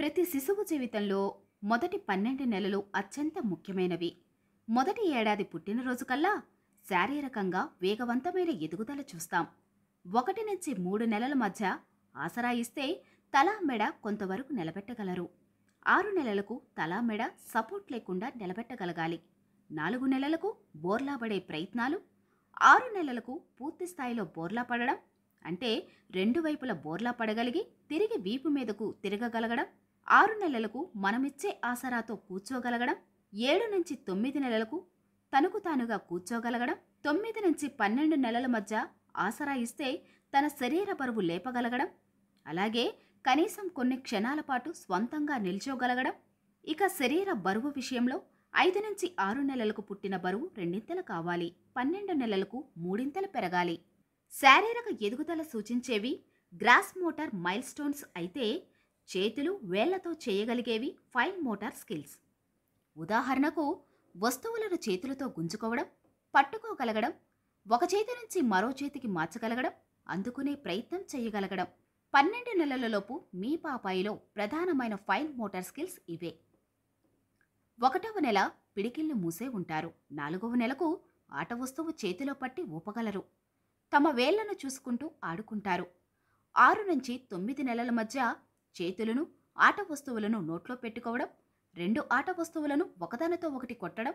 ప్రతి శిశువు జీవితంలో మొదటి పన్నెండు నెలలు అత్యంత ముఖ్యమైనవి. మొదటి ఏడాది పుట్టినరోజు కల్లా శారీరకంగా వేగవంతమైన ఎదుగుదల చూస్తాం. ఒకటి నుంచి మూడు నెలల మధ్య ఆసరా ఇస్తే తలా మెడ కొంతవరకు నిలబెట్టగలరు. ఆరు నెలలకు తలా మెడ సపోర్ట్ లేకుండా నిలబెట్టగలగాలి. నాలుగు నెలలకు బోర్లా పడే ప్రయత్నాలు ఆరు నెలలకు పూర్తి స్థాయిలో బోర్లా పడడం అంటే రెండు వైపుల బోర్లా పడగలిగి తిరిగి వీపు మీదకు తిరగగలగడం ఆరు నెలలకు మనమిచ్చే ఆసరాతో కూర్చోగలగడం ఏడు నుంచి తొమ్మిది నెలలకు తనకు తానుగా కూర్చోగలగడం తొమ్మిది నుంచి పన్నెండు నెలల మధ్య ఆసరా ఇస్తే తన శరీర బరువు లేపగలగడం అలాగే కనీసం కొన్ని క్షణాల పాటు స్వంతంగా నిల్చోగలగడం. ఇక శరీర బరువు విషయంలో ఐదు నుంచి ఆరు నెలలకు పుట్టిన బరువు రెండింతలు కావాలి పన్నెండు నెలలకు మూడింతలు పెరగాలి. శారీరక ఎదుగుదల సూచించేవి గ్రాస్ మోటార్ మైల్ స్టోన్స్ అయితే చేతులు వేళ్ళతో చేయగలిగేవి ఫైన్ మోటార్ స్కిల్స్. ఉదాహరణకు వస్తువులను చేతులతో గుంజుకోవడం పట్టుకోగలగడం ఒక చేతి నుంచి మరో చేతికి మార్చగలగడం అందుకునే ప్రయత్నం చేయగలగడం. పన్నెండు నెలలలోపు మీ పాపాయిలో ప్రధానమైన ఫైన్ మోటార్ స్కిల్స్ ఇవే. ఒకటవ నెల పిడికిళ్ళు మూసే ఉంటారు. నాలుగవ నెలకు ఆట వస్తువు చేతిలో పట్టి ఊపగలరు. తమ వేళ్ళను చూసుకుంటూ ఆడుకుంటారు. ఆరు నుంచి తొమ్మిది నెలల మధ్య చేతులను ఆట వస్తువులను నోట్లో పెట్టుకోవడం రెండు ఆట వస్తువులను ఒకదానితో ఒకటి కొట్టడం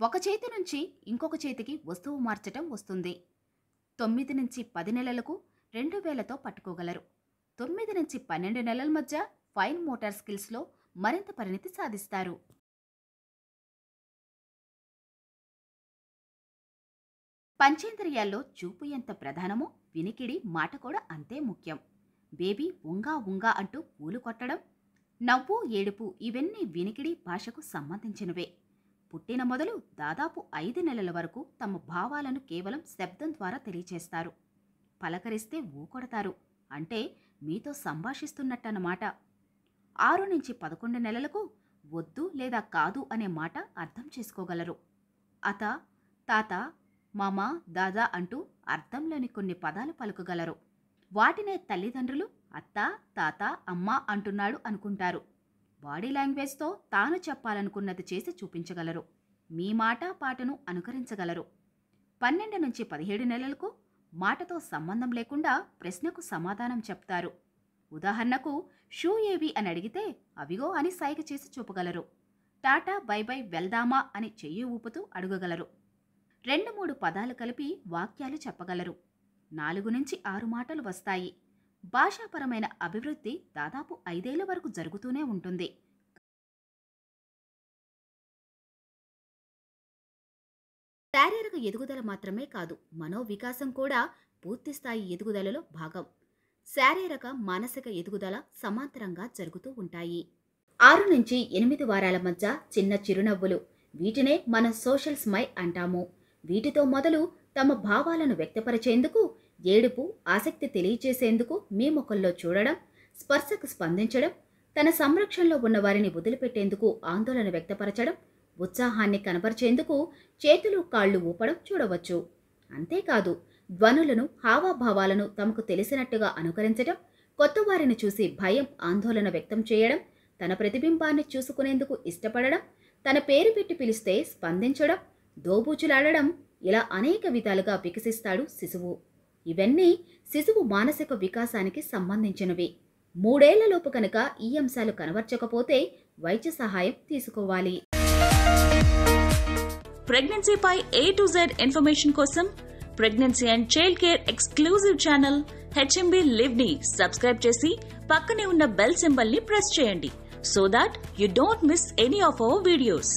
ఒక చేతి నుంచి ఇంకొక చేతికి వస్తువు మార్చటం వస్తుంది. తొమ్మిది నుంచి పది నెలలకు రెండు వేలతో పట్టుకోగలరు. తొమ్మిది నుంచి పన్నెండు నెలల మధ్య ఫైన్ మోటార్ స్కిల్స్లో మరింత పరిణితి సాధిస్తారు. పంచేంద్రియాల్లో చూపు ఎంత ప్రధానమో వినికిడి మాట కూడా అంతే ముఖ్యం. బేబీ ఉంగా ఉంగా అంటూ పూలు కొట్టడం నవ్వు ఏడుపు ఇవన్నీ వినికిడి భాషకు సంబంధించినవే. పుట్టిన మొదలు దాదాపు ఐదు నెలల వరకు తమ భావాలను కేవలం శబ్దం ద్వారా తెలియచేస్తారు. పలకరిస్తే ఊకొడతారు అంటే మీతో సంభాషిస్తున్నట్టన్నమాట. ఆరు నుంచి పదకొండు నెలలకు వద్దు లేదా కాదు అనే మాట అర్థం చేసుకోగలరు. అత తాత మామ దాదా అంటూ అర్థంలోని కొన్ని పదాలు పలుకగలరు. వాటినే తల్లిదండ్రులు అత్త తాత అమ్మ అంటున్నాడు అనుకుంటారు. బాడీ లాంగ్వేజ్తో తాను చెప్పాలనుకున్నది చేసి చూపించగలరు. మీ మాట పాటను అనుకరించగలరు. పన్నెండు నుంచి పదిహేడు నెలలకు మాటతో సంబంధం లేకుండా ప్రశ్నకు సమాధానం చెప్తారు. ఉదాహరణకు షూ ఏవి అని అడిగితే అవిగో అని సైగ చేసి చూపగలరు. టాటా బై బై వెళ్దామా అని చెయ్యి ఊపుతూ అడుగగలరు. రెండు మూడు పదాలు కలిపి వాక్యాలు చెప్పగలరు. నాలుగు నుంచి ఆరు మాటలు వస్తాయి. భాషాపరమైన అభివృద్ధి దాదాపు ఐదేళ్ళ వరకు జరుగుతూనే ఉంటుంది. శారీరక ఎదుగుదల మాత్రమే కాదు మనోవికాసం కూడా పూర్తిస్థాయి ఎదుగుదలలో భాగం. శారీరక మానసిక ఎదుగుదల సమాంతరంగా జరుగుతూ ఉంటాయి. ఆరు నుంచి ఎనిమిది వారాల మధ్య చిన్న చిరునవ్వులు వీటినే మన సోషల్ స్మైల్ అంటాము. వీటితో మొదలు తమ భావాలను వ్యక్తపరిచేందుకు ఏడుపు ఆసక్తి తెలియచేసేందుకు మీ ముఖంలో చూడడం స్పర్శకు స్పందించడం తన సంరక్షణలో ఉన్న వారిని వదిలిపెట్టేందుకు ఆందోళన వ్యక్తపరచడం ఉత్సాహాన్ని కనపరిచేందుకు చేతులు కాళ్ళు ఊపడం చూడవచ్చు. అంతేకాదు ధ్వనులను హావాభావాలను తమకు తెలిసినట్టుగా అనుకరించడం కొత్త వారిని చూసి భయం ఆందోళన వ్యక్తం చేయడం తన ప్రతిబింబాన్ని చూసుకునేందుకు ఇష్టపడడం తన పేరు పెట్టి పిలిస్తే స్పందించడం దోబూచులాడడం ఇలా అనేక విధాలుగా వికసిస్తాడు శిశువు. ఇవన్నీ శిశువు మానసిక వికాసానికి సంబంధించినవి. మూడేళ్ళలోపు కనుక ఈ అంశాలు కనబర్చకపోతే వైద్య సహాయం తీసుకోవాలి. ప్రెగ్నెన్సీపై ఏ టు జెడ్ ఇన్ఫర్మేషన్ కోసం pregnancy and child care exclusive channel HMB లివ్ని subscribe చేసి పక్కనే ఉన్న బెల్ సింబల్ని ప్రెస్ చేయండి. So that you don't miss any of our videos.